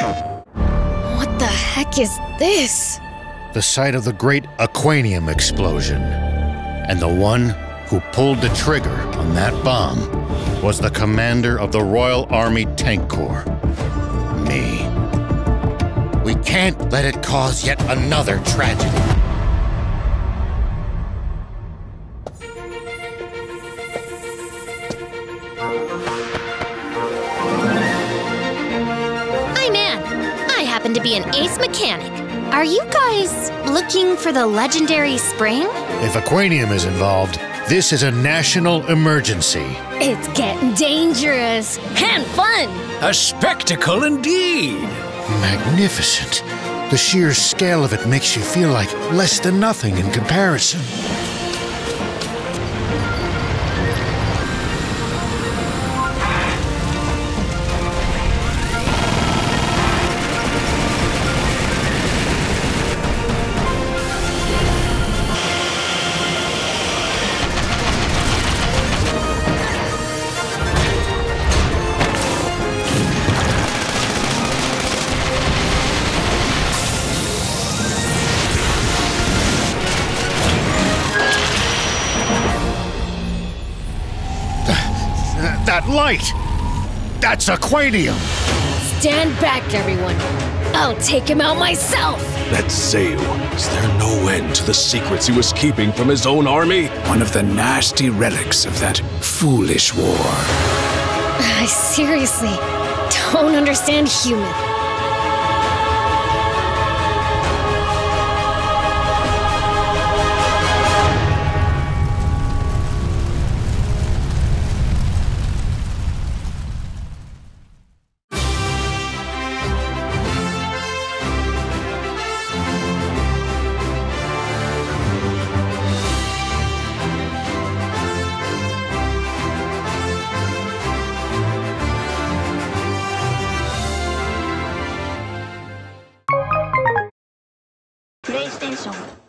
What the heck is this? The site of the great Aquanium explosion. And the one who pulled the trigger on that bomb was the commander of the Royal Army Tank Corps. Me. We can't let it cause yet another tragedy. Happen to be an ace mechanic. Are you guys looking for the legendary spring? If Aquanium is involved, this is a national emergency. It's getting dangerous and fun. A spectacle indeed. Magnificent. The sheer scale of it makes you feel like less than nothing in comparison. That light! That's Aquanium! Stand back, everyone. I'll take him out myself. That Zeo, is there no end to the secrets he was keeping from his own army? One of the nasty relics of that foolish war. I seriously don't understand human. PlayStation